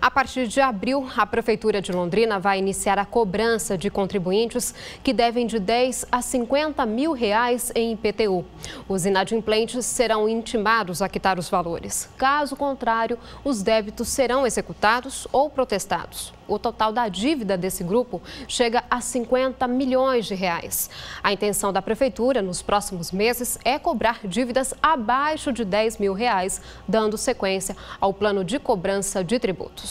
A partir de abril, a Prefeitura de Londrina vai iniciar a cobrança de contribuintes que devem de 10 a 50 mil reais em IPTU. Os inadimplentes serão intimados a quitar os valores. Caso contrário, os débitos serão executados ou protestados. O total da dívida desse grupo chega a 50 milhões de reais. A intenção da Prefeitura nos próximos meses é cobrar dívidas abaixo de 10 mil reais, dando sequência ao plano de cobrança de tributos.